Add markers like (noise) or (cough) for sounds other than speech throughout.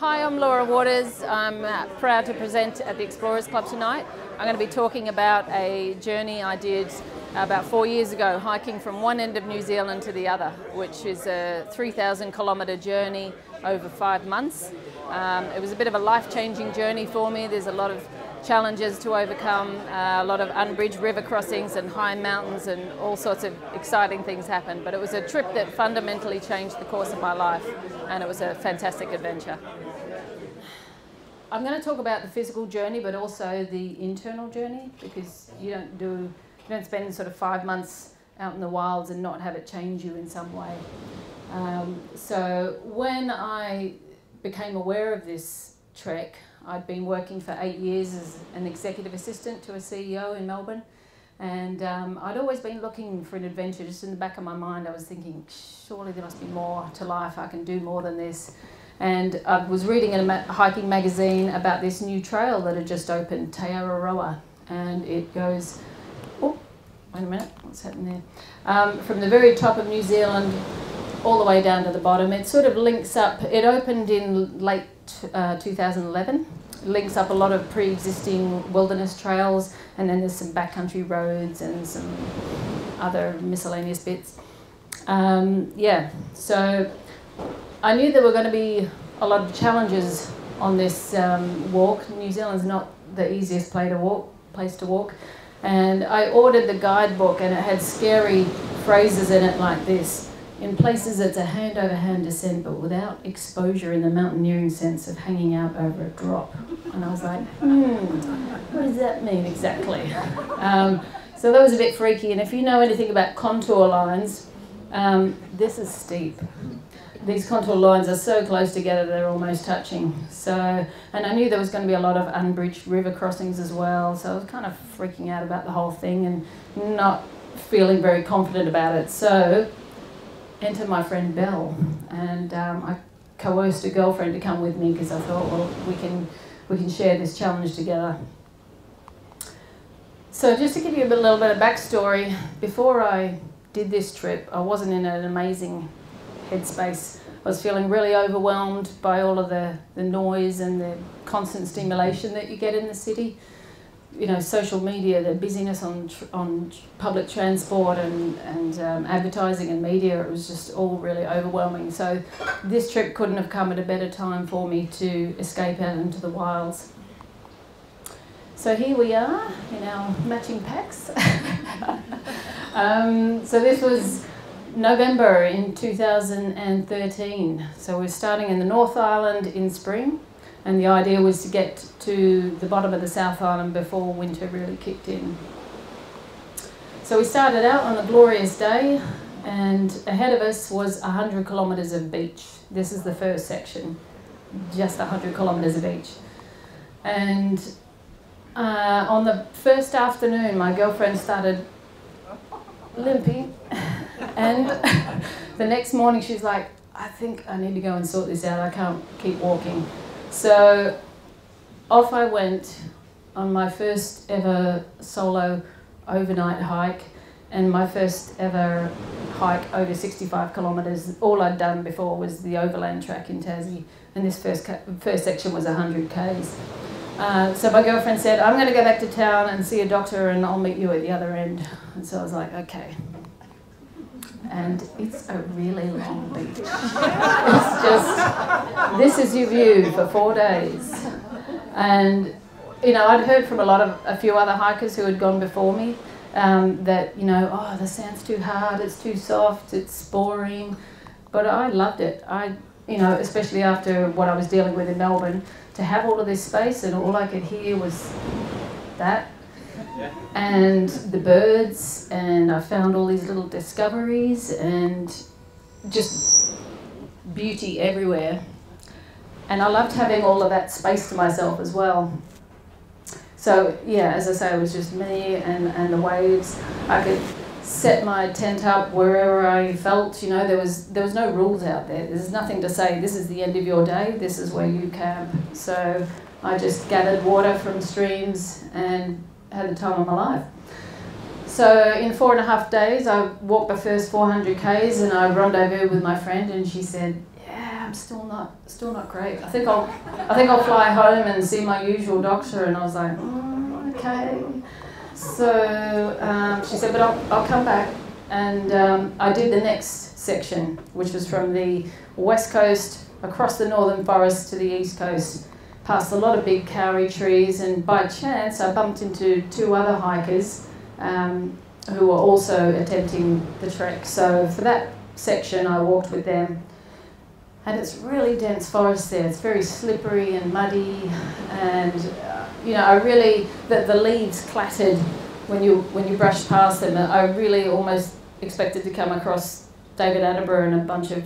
Hi, I'm Laura Waters. I'm uh, proud to present at the Explorers Club tonight. I'm going to be talking about a journey I did about four years ago, hiking from one end of New Zealand to the other, which is a 3,000 kilometre journey over five months. Um, it was a bit of a life-changing journey for me. There's a lot of challenges to overcome, uh, a lot of unbridged river crossings and high mountains and all sorts of exciting things happened. But it was a trip that fundamentally changed the course of my life and it was a fantastic adventure. I'm going to talk about the physical journey, but also the internal journey because you don't do, you don't spend sort of five months out in the wilds and not have it change you in some way. Um, so when I became aware of this trek, I'd been working for eight years as an executive assistant to a CEO in Melbourne. And um, I'd always been looking for an adventure. Just in the back of my mind, I was thinking, surely there must be more to life. I can do more than this. And I was reading in a hiking magazine about this new trail that had just opened, Te Araroa, and it goes, oh, wait a minute, what's happening there? Um, from the very top of New Zealand all the way down to the bottom. It sort of links up, it opened in late uh, 2011, links up a lot of pre-existing wilderness trails, and then there's some backcountry roads and some other miscellaneous bits. Um, yeah, so I knew there were going to be a lot of challenges on this um, walk. New Zealand's not the easiest to walk. Place to walk, and I ordered the guidebook, and it had scary phrases in it like this. In places, it's a hand over hand descent, but without exposure in the mountaineering sense of hanging out over a drop. And I was like, hmm, what does that mean exactly? (laughs) Um, so that was a bit freaky. And if you know anything about contour lines, um, this is steep these contour lines are so close together they're almost touching. So, and I knew there was going to be a lot of unbridged river crossings as well. So I was kind of freaking out about the whole thing and not feeling very confident about it. So, enter my friend Belle, and um, I coerced a girlfriend to come with me because I thought, well, we can we can share this challenge together. So, just to give you a little bit of backstory, before I did this trip, I wasn't in an amazing headspace. I was feeling really overwhelmed by all of the, the noise and the constant stimulation that you get in the city. You know, social media, the busyness on on public transport and and um, advertising and media, it was just all really overwhelming. So, this trip couldn't have come at a better time for me to escape out into the wilds. So here we are in our matching packs. (laughs) um, so this was November in 2013. So we're starting in the North Island in spring, and the idea was to get to the bottom of the South Island before winter really kicked in. So we started out on a glorious day, and ahead of us was 100 kilometres of beach. This is the first section, just 100 kilometres of beach. And uh, on the first afternoon, my girlfriend started limping. (laughs) and (laughs) the next morning she's like, I think I need to go and sort this out. I can't keep walking. So off I went on my first ever solo overnight hike and my first ever hike over 65 kilometres. All I'd done before was the overland track in Tassie, and this first first section was 100 k's. Uh, so my girlfriend said, "I'm going to go back to town and see a doctor, and I'll meet you at the other end." And so I was like, "Okay." And it's a really long beach. it's just, this is your view for four days. And, you know, I'd heard from a lot of, a few other hikers who had gone before me um, that, you know, oh, the sand's too hard, it's too soft, it's boring. But I loved it. I, you know, especially after what I was dealing with in Melbourne, to have all of this space and all I could hear was that and the birds, and I found all these little discoveries and just beauty everywhere. And I loved having all of that space to myself as well. So yeah, as I say, it was just me and, and the waves. I could set my tent up wherever I felt, you know, there was there was no rules out there. There's nothing to say, this is the end of your day, this is where you camp. So I just gathered water from streams and had the time of my life. So in four and a half days, I walked the first 400 k's, and I rendezvoused with my friend, and she said, "Yeah, I'm still not still not great. I think I'll I think I'll fly home and see my usual doctor. And I was like, mm, okay. So um, she said, but I'll, I'll come back. And um, I did the next section, which was from the west coast across the northern forest to the east coast, past a lot of big kauri trees. And by chance, I bumped into two other hikers um, who were also attempting the trek. So for that section, I walked with them. And it's really dense forest there. It's very slippery and muddy, and uh, you know, I really the, the leaves clattered when you when you brushed past them. I really almost expected to come across David Attenborough and a bunch of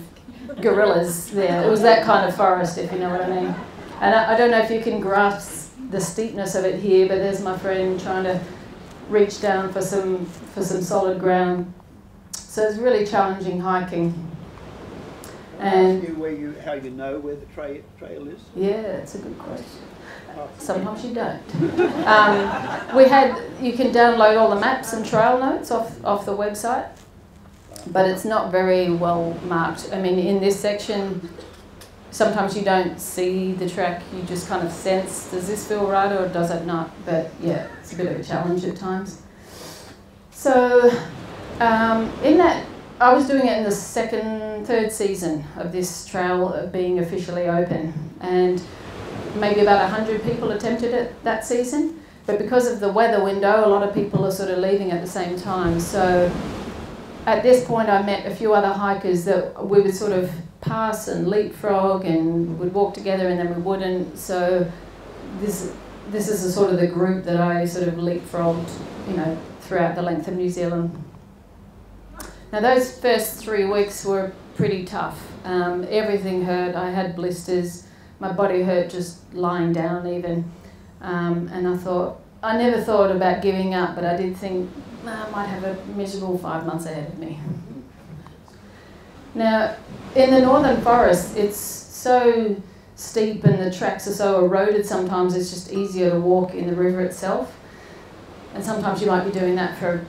gorillas there. It was that kind of forest, if you know what I mean. And I, I don't know if you can grasp the steepness of it here, but there's my friend trying to reach down for some for some solid ground. So it's really challenging hiking. And you where you how you know where the trail trail is? Yeah, that's a good question. Sometimes you don't. Um, we had you can download all the maps and trail notes off off the website, but it's not very well marked. I mean, in this section, sometimes you don't see the track. You just kind of sense does this feel right or does it not? But yeah, it's a bit of a challenge at times. So um, in that, I was doing it in the second, third season of this trail being officially open, and maybe about 100 people attempted it that season. But because of the weather window, a lot of people are sort of leaving at the same time. So at this point, I met a few other hikers that we would sort of pass and leapfrog and we would walk together and then we wouldn't. So this this is a sort of the group that I sort of leapfrogged, you know, throughout the length of New Zealand. Now those first three weeks were pretty tough. Um, everything hurt. I had blisters my body hurt just lying down even. Um, and I thought, I never thought about giving up, but I did think I might have a miserable five months ahead of me. Now, in the northern forest, it's so steep and the tracks are so eroded sometimes it's just easier to walk in the river itself. And sometimes you might be doing that for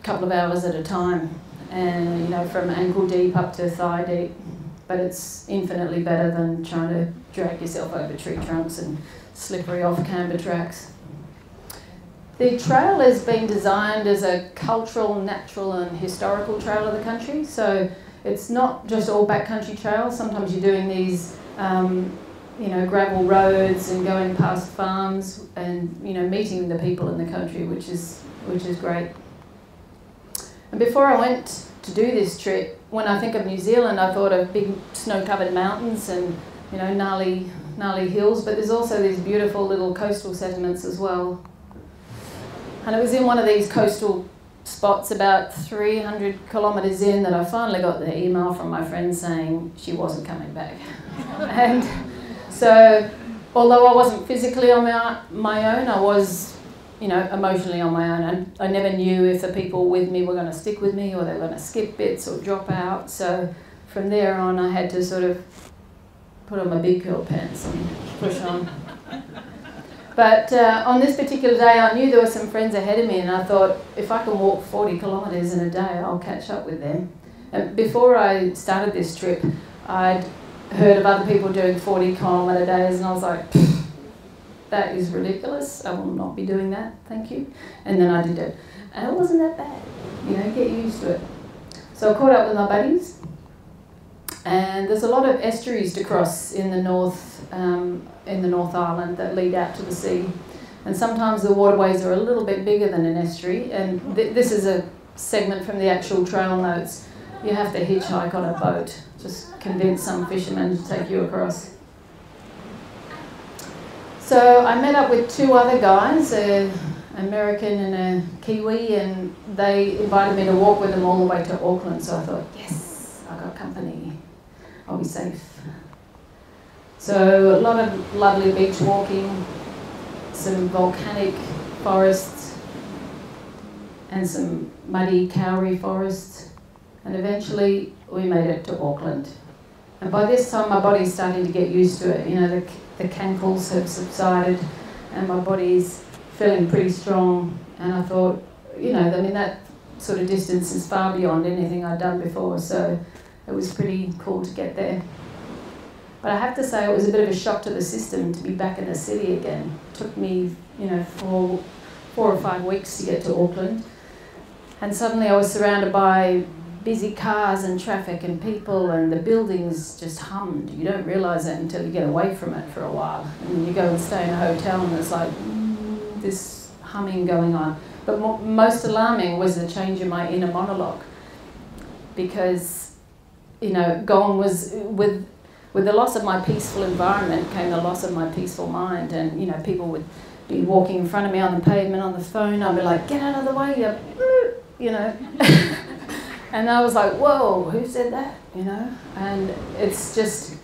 a couple of hours at a time, and you know, from ankle deep up to thigh deep but it's infinitely better than trying to drag yourself over tree trunks and slippery off camber tracks. The trail has been designed as a cultural, natural, and historical trail of the country. So it's not just all backcountry trails. Sometimes you're doing these, um, you know, gravel roads and going past farms and you know meeting the people in the country, which is which is great. And before I went to do this trip, when I think of New Zealand, I thought of big snow-covered mountains and you know gnarly, gnarly hills, but there's also these beautiful little coastal settlements as well. And it was in one of these coastal spots about 300 kilometres in that I finally got the email from my friend saying she wasn't coming back. (laughs) and so, although I wasn't physically on my, own, I was you know, emotionally on my own. And I never knew if the people with me were going to stick with me or they were going to skip bits or drop out. So from there on, I had to sort of put on my big girl pants and push on. (laughs) But uh, on this particular day, I knew there were some friends ahead of me, and I thought if I can walk 40 kilometres in a day, I'll catch up with them. And before I started this trip, I'd heard of other people doing 40 kilometre days, and I was like, that is ridiculous. I will not be doing that. Thank you. And then I did it. And it wasn't that bad. You know, get used to it. So I caught up with my buddies. And there's a lot of estuaries to cross in the north, um, in the North Island that lead out to the sea. And sometimes the waterways are a little bit bigger than an estuary. And th this is a segment from the actual trail notes. You have to hitchhike on a boat. Just convince some fishermen to take you across. So I met up with two other guys, an American and a Kiwi, and they invited me to walk with them all the way to Auckland. So I thought, yes, I've got company. I'll be safe. So a lot of lovely beach walking, some volcanic forests, and some muddy kauri forests, and eventually we made it to Auckland. And by this time, my body's starting to get used to it. You know, the the cankles have subsided and my body's feeling pretty strong. And I thought, you know, I mean, that sort of distance is far beyond anything I'd done before, so it was pretty cool to get there. But I have to say, it was a bit of a shock to the system to be back in the city again. It took me, you know, four, four or five weeks to get to Auckland. And suddenly I was surrounded by busy cars and traffic and people, and the buildings just hummed. You don't realise that until you get away from it for a while. And you go and stay in a hotel, and there's like mm, this humming going on. But mo- most alarming was the change in my inner monologue because, you know, gone was with with the loss of my peaceful environment came the loss of my peaceful mind. And, you know, people would be walking in front of me on the pavement on the phone. I'd be like, get out of the way, you, you know. (laughs) and I was like, whoa, who said that? You know? And it's just,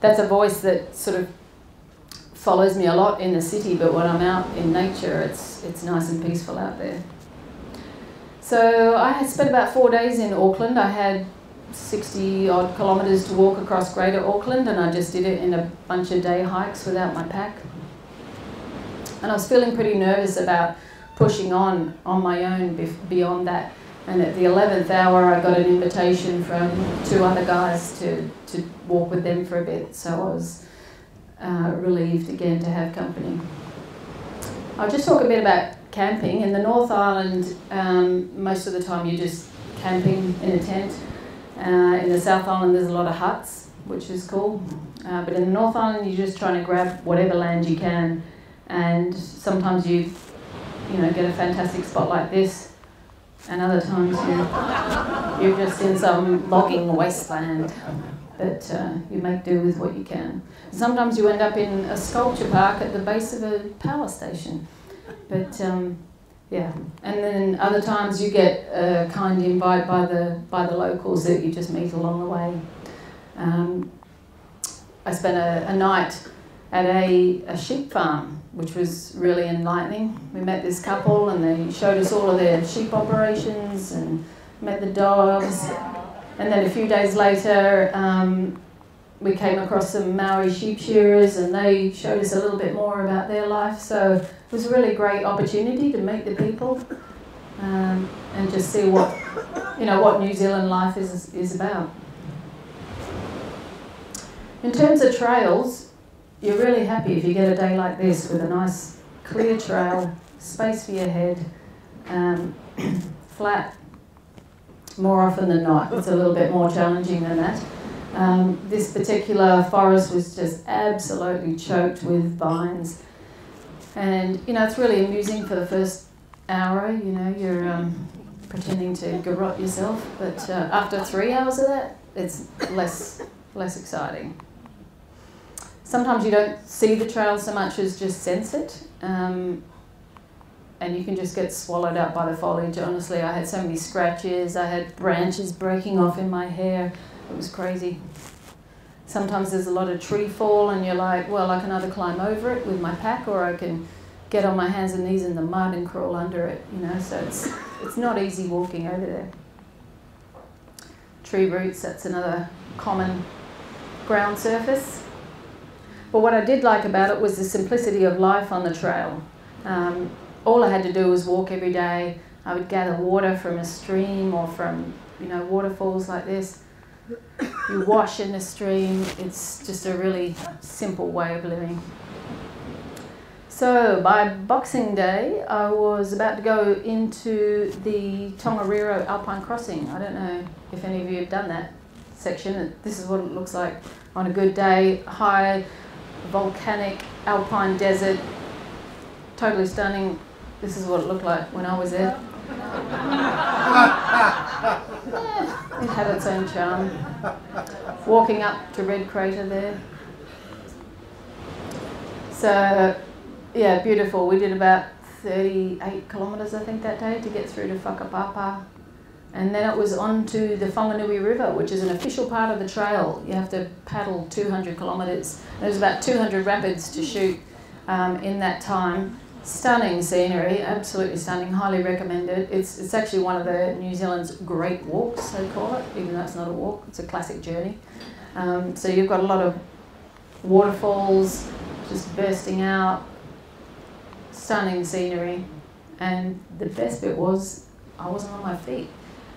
that's a voice that sort of follows me a lot in the city, but when I'm out in nature, it's, it's nice and peaceful out there. So I had spent about four days in Auckland. I had 60 odd kilometres to walk across Greater Auckland, and I just did it in a bunch of day hikes without my pack. And I was feeling pretty nervous about pushing on on my own beyond that. And at the 11th hour, I got an invitation from two other guys to, to walk with them for a bit. So I was uh, relieved again to have company. I'll just talk a bit about camping. In the North Island, um, most of the time you're just camping in a tent. Uh, in the South Island, there's a lot of huts, which is cool. Uh, but in the North Island, you're just trying to grab whatever land you can. And sometimes you, you know, get a fantastic spot like this, and other times you, you're just in some logging wasteland. But uh, you make do with what you can. Sometimes you end up in a sculpture park at the base of a power station. But um, yeah, and then other times you get a kind invite by the by the locals that you just meet along the way. Um, I spent a, a night at a, a sheep farm, which was really enlightening. We met this couple and they showed us all of their sheep operations and met the dogs. And then a few days later, um, we came across some Maori sheep shearers and they showed us a little bit more about their life. So it was a really great opportunity to meet the people um, and just see what, you know, what New Zealand life is, is about. In terms of trails, you're really happy if you get a day like this with a nice clear trail, space for your head, um, (clears throat) flat. More often than not, it's a little bit more challenging than that. Um, this particular forest was just absolutely choked with vines. And, you know, it's really amusing for the first hour, you know, you're um, pretending to garrot yourself, but uh, after three hours of that, it's less, less exciting. Sometimes you don't see the trail so much as just sense it. Um, and you can just get swallowed up by the foliage. Honestly, I had so many scratches, I had branches breaking off in my hair. It was crazy. Sometimes there's a lot of tree fall, and you're like, well, I can either climb over it with my pack or I can get on my hands and knees in the mud and crawl under it, you know. So it's, it's not easy walking over there. Tree roots, that's another common ground surface. But what I did like about it was the simplicity of life on the trail. Um, all I had to do was walk every day. I would gather water from a stream or from, you know, waterfalls like this you wash in the stream. It's just a really simple way of living. So by Boxing Day, I was about to go into the Tongariro Alpine Crossing. I don't know if any of you have done that section. This is what it looks like on a good day. High, volcanic, alpine desert, totally stunning. This is what it looked like when I was there. It had its own charm. Walking up to Red Crater there. So, yeah, beautiful. We did about 38 kilometres, I think, that day to get through to Whakapapa. And then it was on to the Whanganui River, which is an official part of the trail. You have to paddle 200 kilometres. There's about 200 rapids to shoot um, in that time stunning scenery, absolutely stunning, highly recommended. It's, it's actually one of the New Zealand's great walks, they call it, even though it's not a walk, it's a classic journey. Um, so you've got a lot of waterfalls just bursting out, stunning scenery, and the best bit was I wasn't on my feet,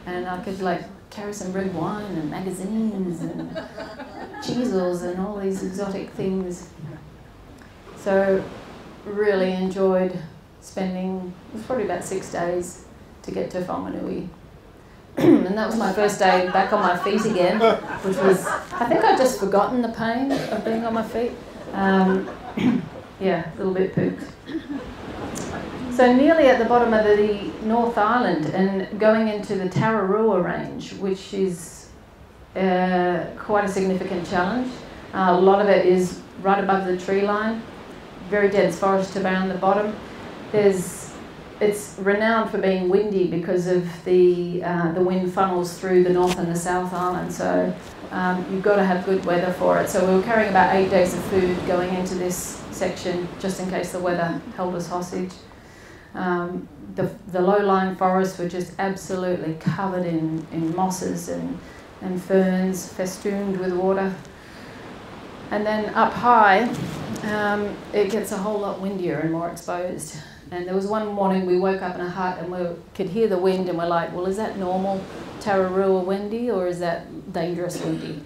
and I could like carry some red wine and magazines and (laughs) Cheezels and all these exotic things. So really enjoyed spending, it was probably about six days to get to Whanganui. (clears throat) and that was my first day back on my feet again, which was, I think I'd just forgotten the pain of being on my feet. Um, (clears throat) yeah, a little bit pooped. So nearly at the bottom of the North Island and going into the Tararua Range, which is uh, quite a significant challenge. Uh, a lot of it is right above the tree line, very dense forest to around the bottom. There's, it's renowned for being windy because of the, uh, the wind funnels through the North and the South Island. So um, you've got to have good weather for it. So we were carrying about eight days of food going into this section just in case the weather held us hostage. Um, the, the low-lying forests were just absolutely covered in, in mosses and, and ferns, festooned with water. And then up high, um, it gets a whole lot windier and more exposed. And there was one morning we woke up in a hut and we could hear the wind and we're like, well, is that normal Tararua windy or is that dangerous windy?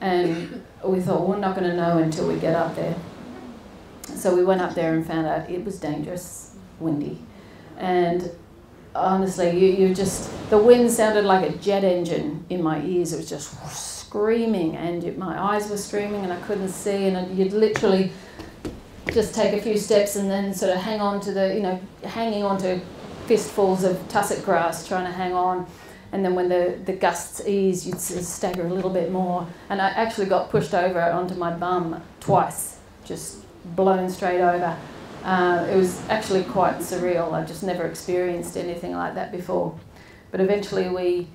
And we thought, we're not going to know until we get up there. So we went up there and found out it was dangerous windy. And honestly, you, you just, the wind sounded like a jet engine in my ears. It was just screaming, and my eyes were streaming, and I couldn't see. And you'd literally just take a few steps and then sort of hang on to the, you know, hanging on to fistfuls of tussock grass, trying to hang on. And then when the, the gusts ease, you'd stagger a little bit more. And I actually got pushed over onto my bum twice, just blown straight over. Uh, it was actually quite surreal. I've just never experienced anything like that before. But eventually we,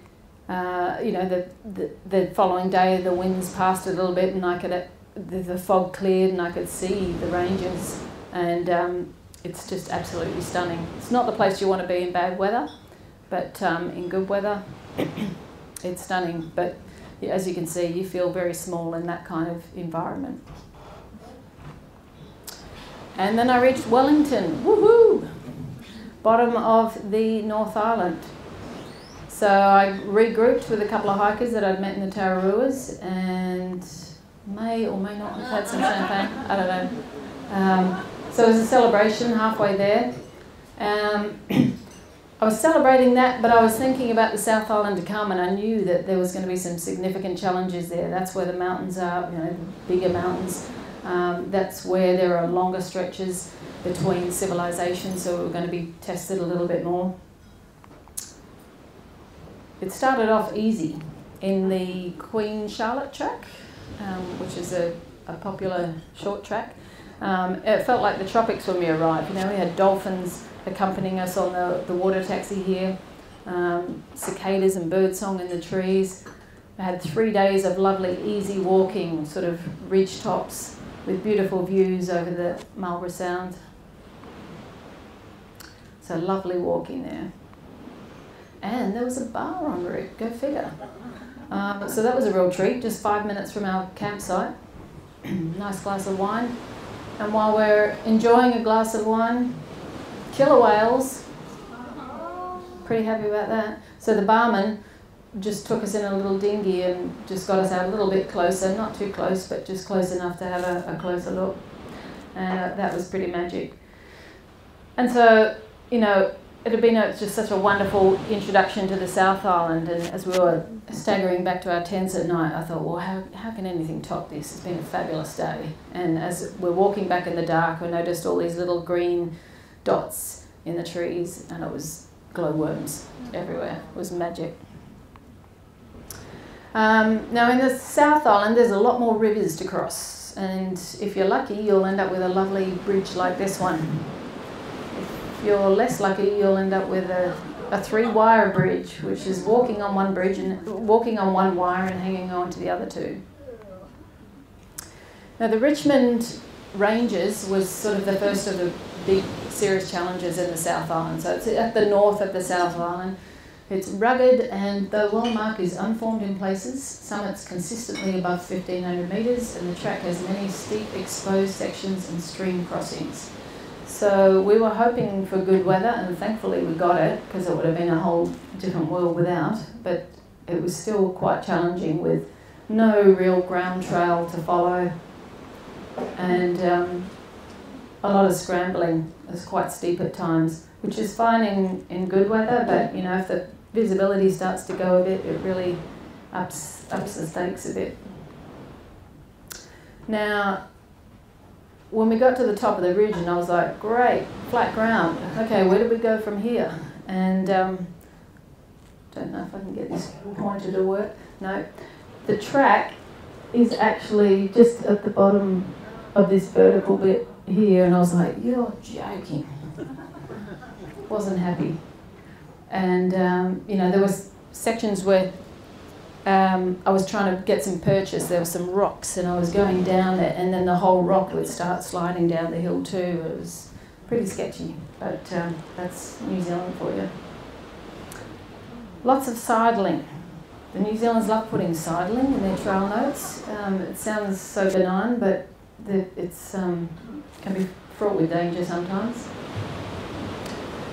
uh, you know, the, the, the, following day the winds passed a little bit and I could, the, the fog cleared and I could see the ranges and um, it's just absolutely stunning. It's not the place you want to be in bad weather, but um, in good weather, (coughs) it's stunning. But as you can see, you feel very small in that kind of environment. And then I reached Wellington, woohoo! Bottom of the North Island. So I regrouped with a couple of hikers that I'd met in the Tararuas and may or may not have had some champagne, I don't know. Um, so it was a celebration halfway there. Um, I was celebrating that, but I was thinking about the South Island to come, and I knew that there was going to be some significant challenges there. That's where the mountains are, you know, bigger mountains. Um, that's where there are longer stretches between civilizations, so we're going to be tested a little bit more. It started off easy in the Queen Charlotte track, um, which is a, a, popular short track. Um, it felt like the tropics when we arrived. You know, we had dolphins accompanying us on the, the water taxi here, um, cicadas and birdsong in the trees. I had three days of lovely, easy walking, sort of ridge tops with beautiful views over the Marlborough Sound. So lovely walking there. And there was a bar en route, go figure. Um, so that was a real treat, just five minutes from our campsite. (clears throat) nice glass of wine. And while we're enjoying a glass of wine, killer whales. Pretty happy about that. So the barman just took us in a little dinghy and just got us out a little bit closer, not too close, but just close enough to have a, a closer look. And uh, that was pretty magic. And so, you know, it had been just such a wonderful introduction to the South Island. And as we were staggering back to our tents at night, I thought, well, how, how can anything top this? It's been a fabulous day. And as we're walking back in the dark, we noticed all these little green dots in the trees, and it was glowworms everywhere. It was magic. Um, now in the South Island there's a lot more rivers to cross and if you're lucky you'll end up with a lovely bridge like this one. You're less lucky you'll end up with a, a three wire bridge which is walking on one bridge and walking on one wire and hanging on to the other two. Now the Richmond Ranges was sort of the first of the big serious challenges in the South Island. So it's at the north of the South Island it's rugged and the marked is unformed in places, summits consistently above 1500 metres and the track has many steep exposed sections and stream crossings. So we were hoping for good weather and thankfully we got it because it would have been a whole different world without, but it was still quite challenging with no real ground trail to follow, and um, a lot of scrambling. It's quite steep at times, which is fine in, in good weather, but you know if the visibility starts to go a bit, it really ups ups the stakes a bit. Now, when we got to the top of the ridge, and I was like, great, flat ground. Okay, where do we go from here? And um, don't know if I can get this pointer to work. No, the track is actually just at the bottom of this vertical bit here, and I was like, you're joking. (laughs) Wasn't happy. And um, you know, there was sections where um, I was trying to get some purchase. There were some rocks, and I was going down it, and then the whole rock would start sliding down the hill too. It was pretty sketchy, but um, that's New Zealand for you. Lots of sidling. The New Zealanders love putting sidling in their trail notes. Um, it sounds so benign, but it it's um, can be fraught with danger sometimes.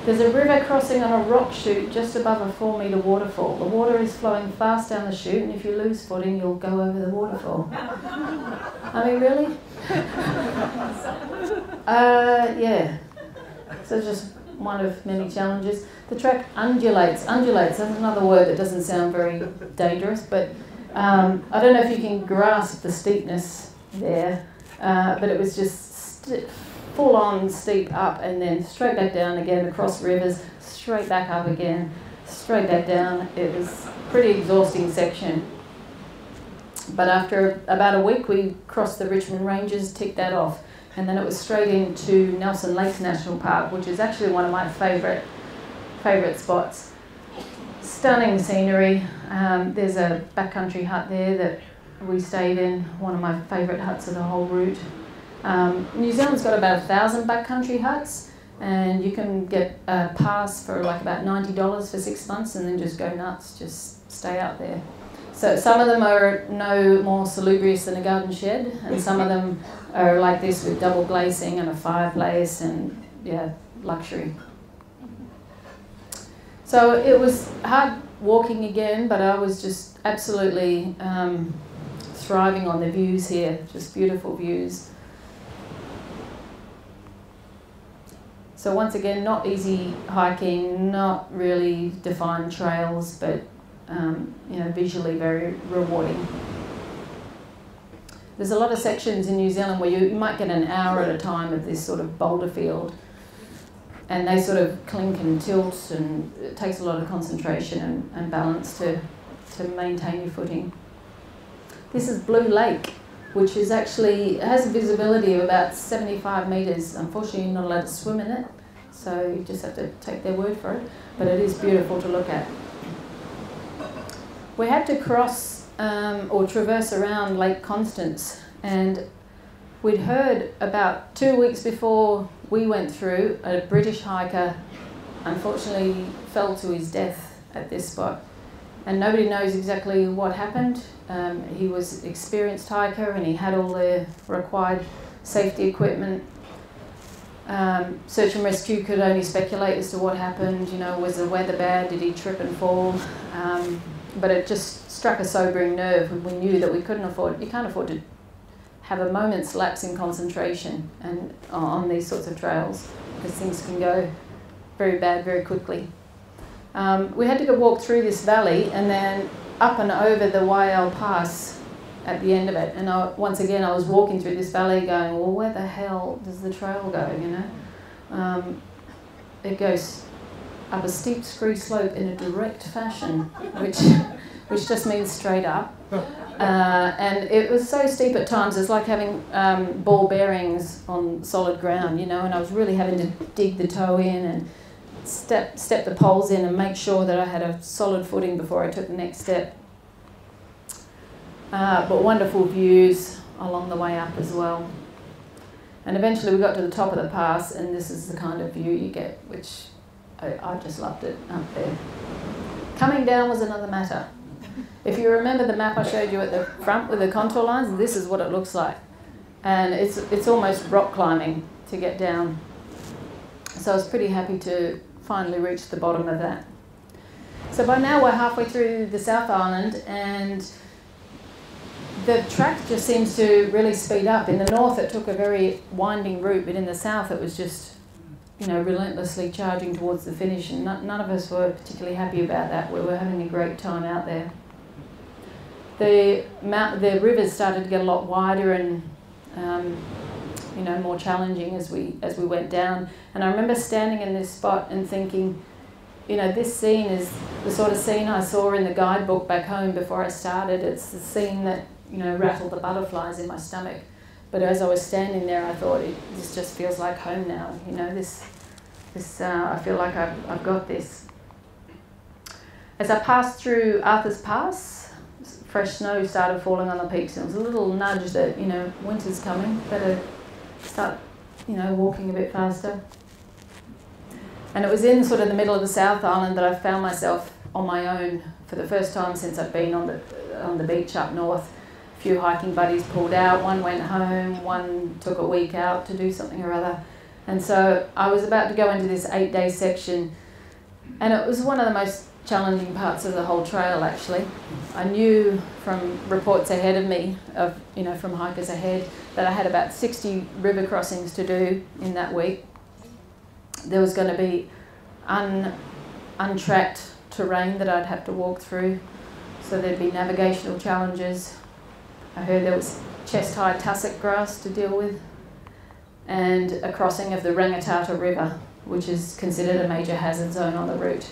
There's a river crossing on a rock chute just above a four metre waterfall. The water is flowing fast down the chute, and if you lose footing, you'll go over the waterfall. I mean, really? (laughs) uh, yeah. So just one of many challenges. The track undulates. Undulates, that's another word that doesn't sound very dangerous, but um, I don't know if you can grasp the steepness there, uh, but it was just st- full on steep up and then straight back down again across rivers, straight back up again, straight back down. It was a pretty exhausting section. But after about a week, we crossed the Richmond Ranges, ticked that off, and then it was straight into Nelson Lakes National Park, which is actually one of my favourite favourite spots. Stunning scenery. Um, there's a backcountry hut there that we stayed in, one of my favourite huts of the whole route. Um, New Zealand's got about a thousand backcountry huts, and you can get a pass for like about ninety dollars for six months, and then just go nuts, just stay out there. So some of them are no more salubrious than a garden shed, and some of them are like this with double glazing and a fireplace and yeah, luxury. So it was hard walking again, but I was just absolutely um, thriving on the views here, just beautiful views. So once again, not easy hiking, not really defined trails, but um, you know, visually very rewarding. There's a lot of sections in New Zealand where you, might get an hour at a time of this sort of boulder field, and they sort of clink and tilt, and it takes a lot of concentration and, and balance to, to maintain your footing. This is Blue Lake which is actually has a visibility of about 75 metres. Unfortunately, you're not allowed to swim in it, so you just have to take their word for it. But it is beautiful to look at. We had to cross um, or traverse around Lake Constance, and we'd heard about two weeks before we went through a British hiker unfortunately fell to his death at this spot and nobody knows exactly what happened. Um, he was experienced hiker and he had all the required safety equipment. Um, search and rescue could only speculate as to what happened. You know, was the weather bad? Did he trip and fall? Um, but it just struck a sobering nerve. We knew that we couldn't afford. You can't afford to have a moment's lapse in concentration and on these sorts of trails because things can go very bad very quickly. Um, we had to go walk through this valley and then up and over the Waiau Pass at the end of it. And I, once again, I was walking through this valley going, well, where the hell does the trail go, you know? Um, it goes up a steep scree slope in a direct fashion, which, (laughs) which just means straight up. (laughs) Uh, and it was so steep at times, it's like having um, ball bearings on solid ground, you know, and I was really having to dig the toe in and step, step the poles in and make sure that I had a solid footing before I took the next step. Uh, but wonderful views along the way up as well. And eventually we got to the top of the pass, and this is the kind of view you get, which I, I just loved it up there. Coming down was another matter. If you remember the map I showed you at the front with the contour lines, this is what it looks like. And it's, it's almost rock climbing to get down. So I was pretty happy to finally reached the bottom of that. So by now we're halfway through the South Island and the track just seems to really speed up. In the north, it took a very winding route, but in the south, it was just, you know, relentlessly charging towards the finish, and none of us were particularly happy about that. We were having a great time out there. The mount, the rivers started to get a lot wider and, um, you know, more challenging as we as we went down. And I remember standing in this spot and thinking, you know, this scene is the sort of scene I saw in the guidebook back home before I started. It's the scene that you know, rattled the butterflies in my stomach. But as I was standing there, I thought, it, this just feels like home now. You know, this, this uh, I feel like I've, I've got this. As I passed through Arthur's Pass, fresh snow started falling on the peaks, and it was a little nudge that, you know, winter's coming, better start, you know, walking a bit faster. And it was in sort of the middle of the South Island that I found myself on my own for the first time since I've been on the, on the beach up north A few hiking buddies pulled out, one went home, one took a week out to do something or other. And so I was about to go into this eight day section, and it was one of the most challenging parts of the whole trail actually. I knew from reports ahead of me, of you know, from hikers ahead, that I had about 60 river crossings to do in that week. There was going to be un, untracked terrain that I'd have to walk through, so there'd be navigational challenges, I heard there was chest high tussock grass to deal with, and a crossing of the Rangitata River, which is considered a major hazard zone on the route.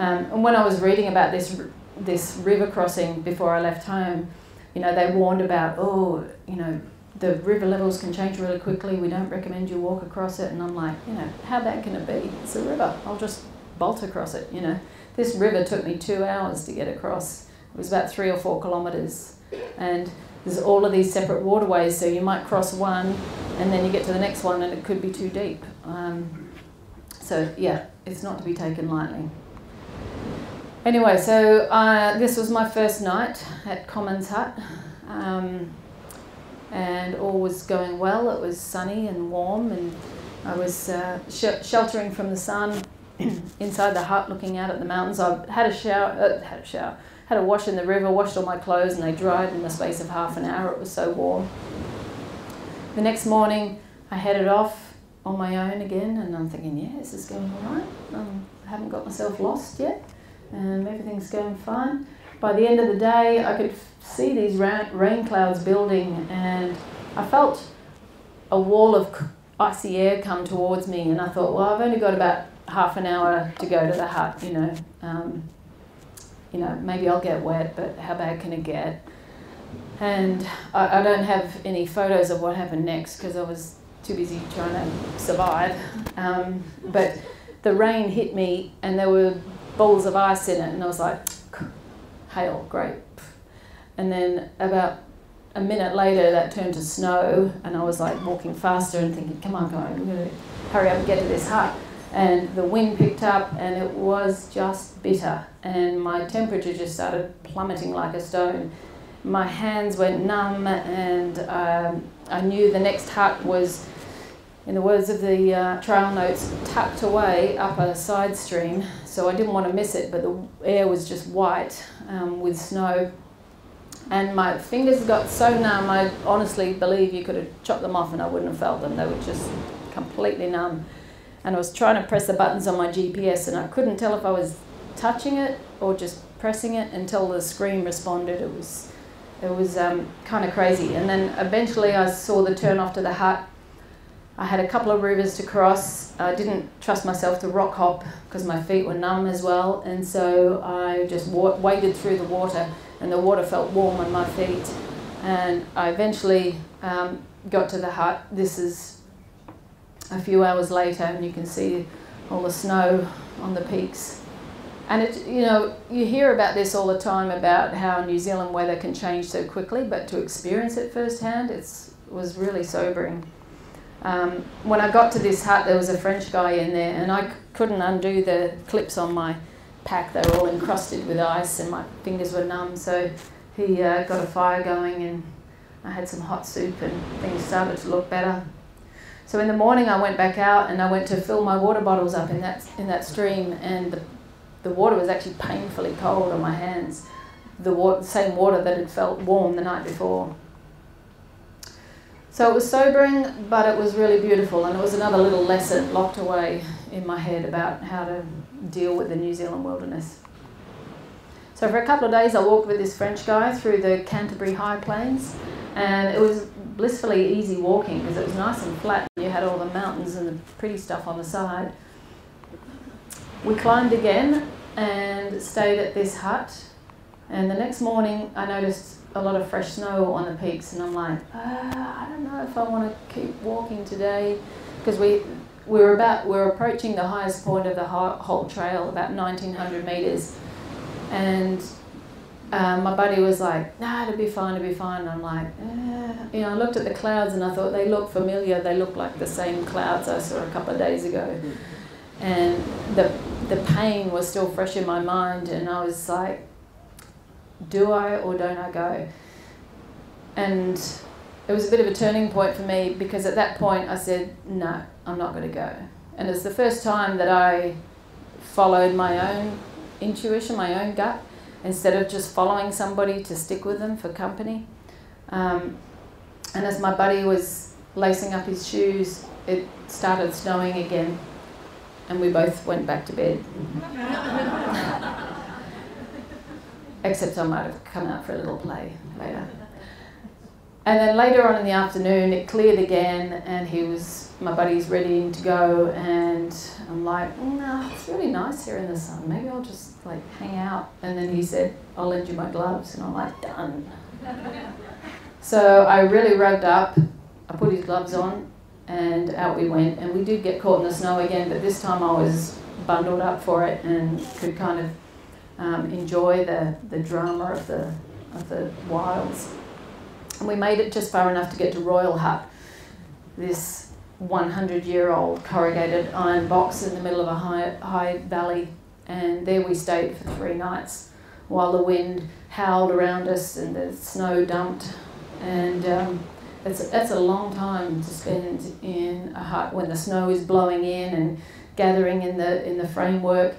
Um, and when I was reading about this this river crossing before I left home, you know, they warned about, oh, you know, the river levels can change really quickly. We don't recommend you walk across it. And I'm like, you know, how bad can it be? It's a river. I'll just bolt across it. You know, this river took me two hours to get across. It was about three or four kilometres, and there's all of these separate waterways, so you might cross one and then you get to the next one and it could be too deep. Um, so, yeah, it's not to be taken lightly. Anyway, so uh, this was my first night at Comyns Hut, um, and all was going well. It was sunny and warm, and I was uh, sh- sheltering from the sun (clears throat) inside the hut, looking out at the mountains. I had a shower, uh, had a shower, had a wash in the river, washed all my clothes, and they dried in the space of half an hour. It was so warm. The next morning, I headed off on my own again, and I'm thinking, yeah, this is going all right. Um, I haven't got myself lost yet, and everything's going fine. By the end of the day, I could see these rain clouds building, and I felt a wall of icy air come towards me, and I thought, well, I've only got about half an hour to go to the hut, you know. Um, you know, maybe I'll get wet, but how bad can it get? And I, I don't have any photos of what happened next because I was too busy trying to survive. Um, but the rain hit me and there were balls of ice in it, and I was like, hail, great. And then about a minute later, that turned to snow, and I was like walking faster and thinking, come on, come on, I'm going to hurry up and get to this hut and the wind picked up and it was just bitter and my temperature just started plummeting like a stone my hands went numb and um, i knew the next hut was in the words of the uh, trail notes tucked away up a side stream so i didn't want to miss it but the air was just white um, with snow and my fingers got so numb i honestly believe you could have chopped them off and i wouldn't have felt them they were just completely numb and I was trying to press the buttons on my GPS and I couldn't tell if I was touching it or just pressing it until the screen responded. It was it was um, kind of crazy. And then eventually I saw the turn off to the hut. I had a couple of rivers to cross. I didn't trust myself to rock hop because my feet were numb as well. And so I just wa- waded through the water and the water felt warm on my feet. And I eventually um, got to the hut. This is a few hours later and you can see all the snow on the peaks. And it, you know, you hear about this all the time about how New Zealand weather can change so quickly, but to experience it firsthand, it was really sobering. Um, when I got to this hut, there was a French guy in there, and I couldn't undo the clips on my pack. They were all encrusted with ice, and my fingers were numb. So he uh, got a fire going, and I had some hot soup, and things started to look better. So in the morning, I went back out and I went to fill my water bottles up in that in that stream, and the, the water was actually painfully cold on my hands. the same water that had felt warm the night before. So it was sobering, but it was really beautiful, and it was another little lesson locked away in my head about how to deal with the New Zealand wilderness. So for a couple of days, I walked with this French guy through the Canterbury High Plains, and it was blissfully easy walking because it was nice and flat. And you had all the mountains and the pretty stuff on the side. We climbed again and stayed at this hut. And the next morning, I noticed a lot of fresh snow on the peaks, and I'm like, ah, I don't know if I want to keep walking today because we we were about we were approaching the highest point of the whole trail, about 1900 meters, and um, my buddy was like, nah, it'll be fine, it'll be fine. And I'm like, eh. you know, I looked at the clouds and I thought they look familiar. They look like the same clouds I saw a couple of days ago. And the, the pain was still fresh in my mind. And I was like, do I or don't I go? And it was a bit of a turning point for me because at that point I said, no, I'm not going to go. And it's the first time that I followed my own intuition, my own gut instead of just following somebody to stick with them for company. Um, and as my buddy was lacing up his shoes, it started snowing again, and we both went back to bed. (laughs) Except I might have come out for a little play later. And then later on in the afternoon, it cleared again, and he was, my buddy's ready to go, and I'm like, no, it's really nice here in the sun. Maybe I'll just like hang out. And then he said, I'll lend you my gloves, and I'm like, done. so I really rugged up. I put his gloves on, and out we went. And we did get caught in the snow again, but this time I was bundled up for it and could kind of um, enjoy the, the drama of the of the wilds. And we made it just far enough to get to Royal Hut, this 100 year old corrugated iron box in the middle of a high, high valley. And there we stayed for three nights while the wind howled around us and the snow dumped. And um, it's, that's a long time to spend in a hut when the snow is blowing in and gathering in the, in the framework.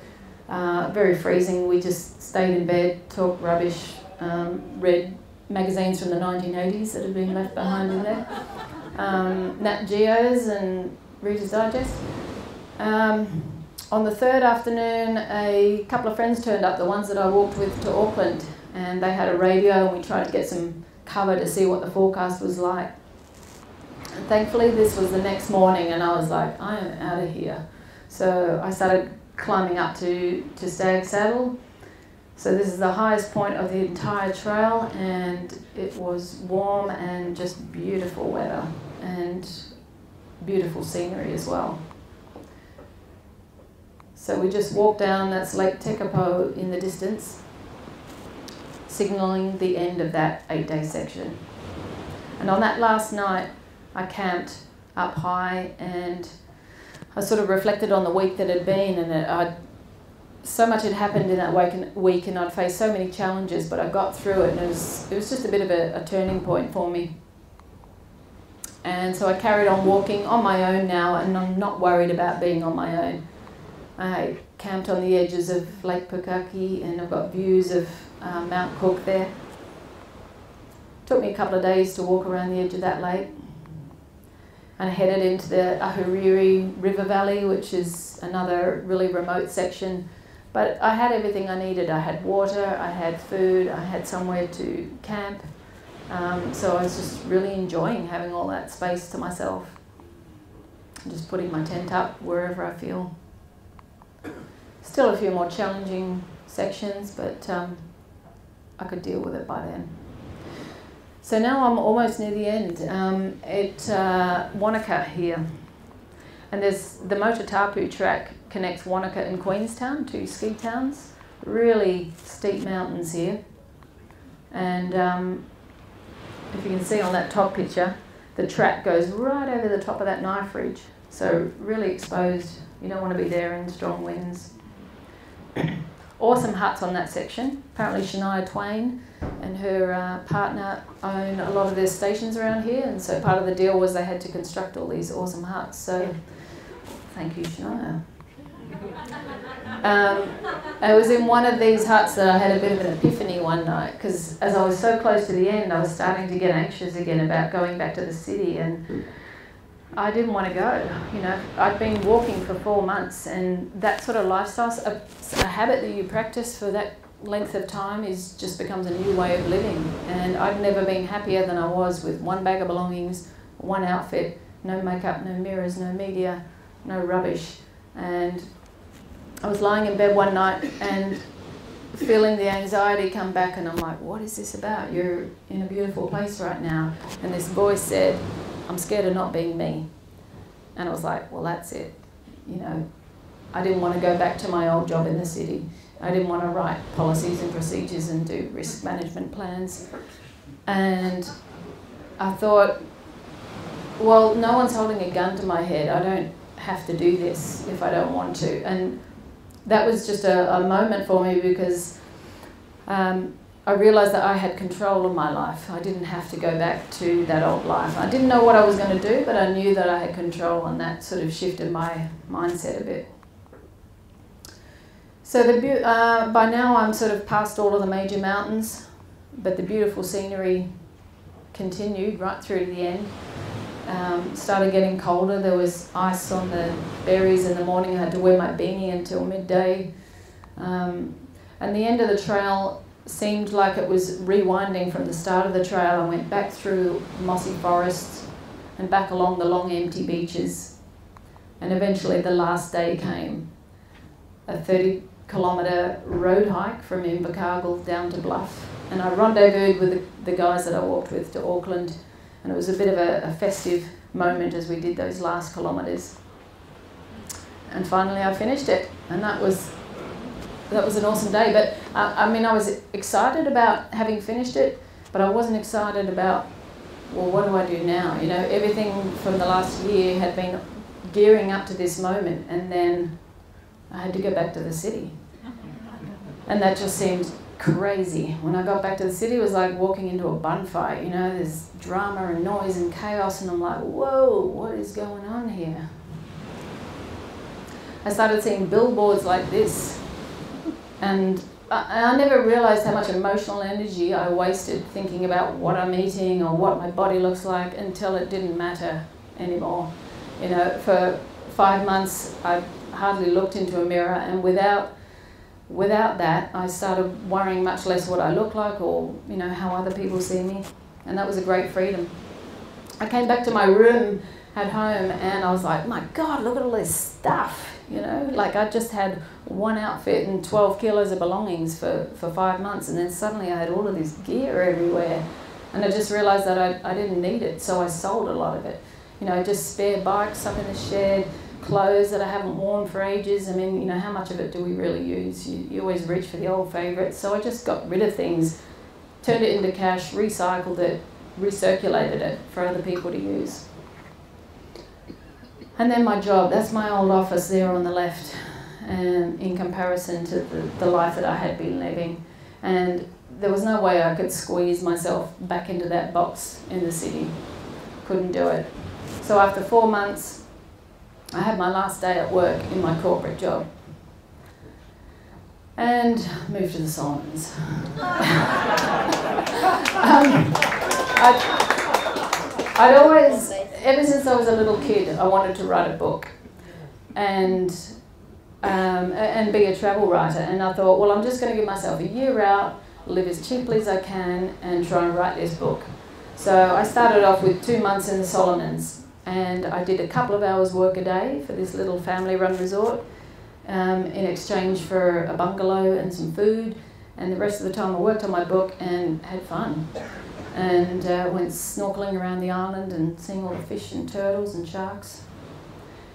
Uh, very freezing. We just stayed in bed, talked rubbish, um, read magazines from the 1980s that had been left behind in there. Um, Nat Geos and Reader's Digest. Um, on the third afternoon, a couple of friends turned up, the ones that I walked with to Auckland, and they had a radio and we tried to get some cover to see what the forecast was like. And thankfully, this was the next morning, and I was like, I am out of here. So I started climbing up to, to Stag Saddle so this is the highest point of the entire trail and it was warm and just beautiful weather and beautiful scenery as well. So we just walked down, that's Lake Tekapo in the distance, signalling the end of that eight day section. And on that last night, I camped up high and I sort of reflected on the week that had been and I'd so much had happened in that week and I'd faced so many challenges, but I got through it and it was, it was just a bit of a, a turning point for me. And so I carried on walking on my own now and I'm not worried about being on my own. I camped on the edges of Lake Pukaki and I've got views of uh, Mount Cook there. Took me a couple of days to walk around the edge of that lake and headed into the Ahuriri River Valley, which is another really remote section but I had everything I needed. I had water, I had food, I had somewhere to camp. Um, so I was just really enjoying having all that space to myself. Just putting my tent up wherever I feel. Still a few more challenging sections, but um, I could deal with it by then. So now I'm almost near the end. Um, at uh, Wanaka here, and there's the Motatapu track connects Wanaka and Queenstown, two ski towns. Really steep mountains here. And um, if you can see on that top picture, the track goes right over the top of that knife ridge. So really exposed. You don't want to be there in strong winds. (coughs) awesome huts on that section. Apparently Shania Twain and her uh, partner own a lot of their stations around here, and so part of the deal was they had to construct all these awesome huts. So thank you, Shania. Um, I was in one of these huts that I had a bit of an epiphany one night because as I was so close to the end, I was starting to get anxious again about going back to the city and I didn't want to go. You know, I'd been walking for four months and that sort of lifestyle, a, a habit that you practice for that length of time is just becomes a new way of living. And I've never been happier than I was with one bag of belongings, one outfit, no makeup, no mirrors, no media, no rubbish. And I was lying in bed one night and feeling the anxiety come back, and I'm like, what is this about? You're in a beautiful place right now. And this voice said, I'm scared of not being me. And I was like, well, that's it. You know, I didn't want to go back to my old job in the city. I didn't want to write policies and procedures and do risk management plans. And I thought, well, no one's holding a gun to my head. I don't have to do this if I don't want to. And that was just a, a moment for me because um, I realised that I had control of my life. I didn't have to go back to that old life. I didn't know what I was going to do, but I knew that I had control, and that sort of shifted my mindset a bit. So the uh, by now I'm sort of past all of the major mountains, but the beautiful scenery continued right through to the end um, started getting colder. There was ice on the berries in the morning. I had to wear my beanie until midday. Um, and the end of the trail seemed like it was rewinding from the start of the trail. I went back through mossy forests and back along the long empty beaches. And eventually the last day came. A 30 kilometre road hike from Invercargill down to Bluff. And I rendezvoused with the, the guys that I walked with to Auckland and it was a bit of a, a festive moment as we did those last kilometres. And finally, I finished it, and that was that was an awesome day. But uh, I mean, I was excited about having finished it, but I wasn't excited about well, what do I do now? You know, everything from the last year had been gearing up to this moment, and then I had to go back to the city, and that just seemed crazy. When I got back to the city, it was like walking into a bonfire. You know, there's drama and noise and chaos, and I'm like, whoa, what is going on here? I started seeing billboards like this, and I, I never realized how much emotional energy I wasted thinking about what I'm eating or what my body looks like until it didn't matter anymore. You know, for five months, I hardly looked into a mirror, and without without that, I started worrying much less what I look like or you know how other people see me, and that was a great freedom. I came back to my room at home and I was like, my God, look at all this stuff. You know, like I just had one outfit and 12 kilos of belongings for, for five months, and then suddenly I had all of this gear everywhere. And I just realized that I, I didn't need it, so I sold a lot of it. You know, just spare bikes up in the shed, clothes that I haven't worn for ages. I mean, you know, how much of it do we really use? You, you always reach for the old favourites. So I just got rid of things, turned it into cash, recycled it, recirculated it for other people to use. And then my job, that's my old office there on the left, and in comparison to the, the life that I had been living. And there was no way I could squeeze myself back into that box in the city. Couldn't do it. So after four months, I had my last day at work in my corporate job and moved to the Solomons. um, I'd, I'd always, ever since I was a little kid, I wanted to write a book and um, and be a travel writer. And I thought, well, I'm just going to give myself a year out, live as cheaply as I can, and try and write this book. So I started off with two months in the Solomons and I did a couple of hours work a day for this little family run resort um, in exchange for a bungalow and some food. And the rest of the time I worked on my book and had fun. And uh, went snorkeling around the island and seeing all the fish and turtles and sharks.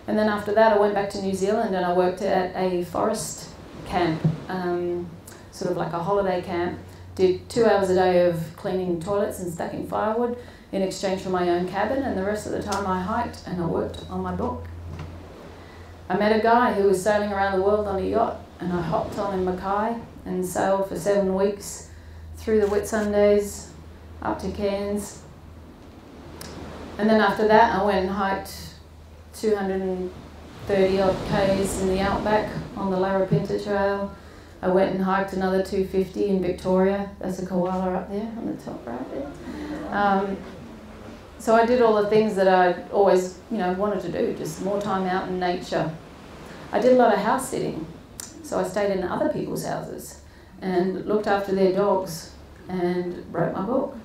And then after that, I went back to New Zealand and I worked at a forest camp, um, sort of like a holiday camp. Did two hours a day of cleaning toilets and stacking firewood in exchange for my own cabin, and the rest of the time I hiked and I worked on my book. I met a guy who was sailing around the world on a yacht, and I hopped on in Mackay and sailed for seven weeks through the Whitsundays up to Cairns. And then after that, I went and hiked 230 odd Ks in the outback on the Larapinta Trail. I went and hiked another 250 in Victoria. There's a koala up there on the top right there. Um, so I did all the things that I always, you know, wanted to do, just more time out in nature. I did a lot of house sitting, so I stayed in other people's houses and looked after their dogs and wrote my book.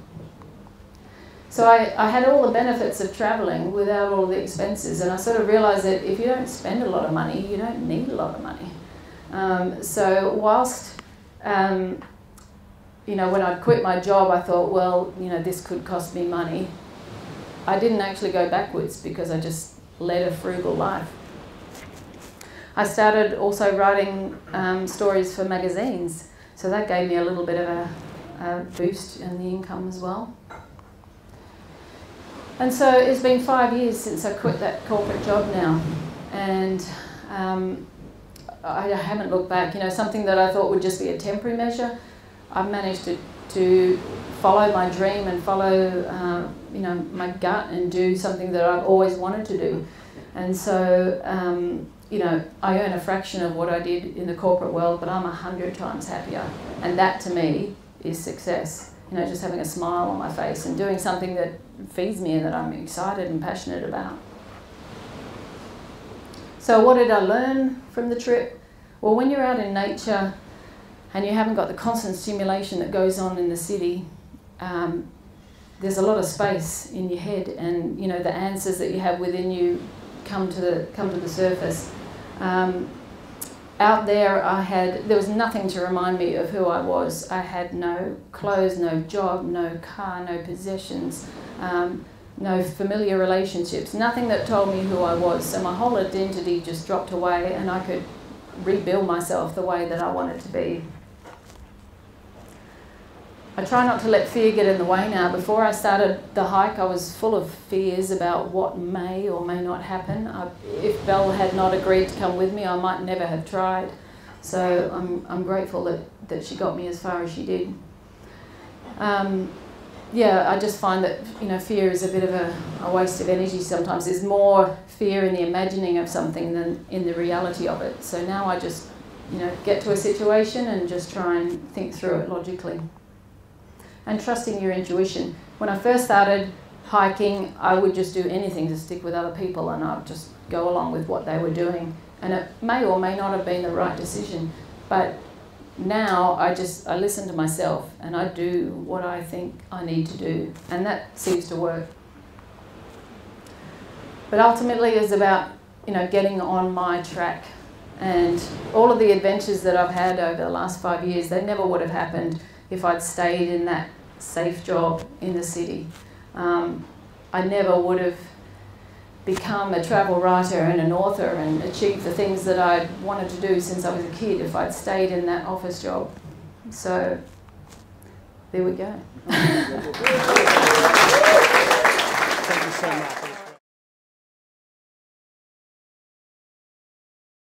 So I, I had all the benefits of travelling without all the expenses, and I sort of realised that if you don't spend a lot of money, you don't need a lot of money. Um, so whilst, um, you know, when I quit my job, I thought, well, you know, this could cost me money. I didn't actually go backwards because I just led a frugal life. I started also writing um, stories for magazines, so that gave me a little bit of a, a boost in the income as well. And so it's been five years since I quit that corporate job now, and um, I haven't looked back. You know, something that I thought would just be a temporary measure, I've managed to, to follow my dream and follow, uh, you know, my gut and do something that I've always wanted to do. And so, um, you know, I earn a fraction of what I did in the corporate world, but I'm a hundred times happier. And that to me is success you know, just having a smile on my face and doing something that feeds me and that I'm excited and passionate about. So, what did I learn from the trip? Well, when you're out in nature and you haven't got the constant stimulation that goes on in the city, um, there's a lot of space in your head, and you know the answers that you have within you come to the come to the surface. Um, out there I had there was nothing to remind me of who I was. I had no clothes, no job, no car, no possessions, um, no familiar relationships, nothing that told me who I was. So my whole identity just dropped away and I could rebuild myself the way that I wanted to be. I try not to let fear get in the way now. Before I started the hike, I was full of fears about what may or may not happen. I, if Belle had not agreed to come with me, I might never have tried. So I'm, I'm grateful that, that she got me as far as she did. Um, yeah, I just find that you know fear is a bit of a, a waste of energy sometimes. There's more fear in the imagining of something than in the reality of it. So now I just you know get to a situation and just try and think through it logically and trusting your intuition. When I first started hiking, I would just do anything to stick with other people and I'd just go along with what they were doing. And it may or may not have been the right decision, but now I just I listen to myself and I do what I think I need to do, and that seems to work. But ultimately, it's about you know getting on my track, and all of the adventures that I've had over the last five years, they never would have happened if I'd stayed in that safe job in the city. Um, I never would have become a travel writer and an author and achieved the things that I wanted to do since I was a kid if I'd stayed in that office job. So there we go. (laughs)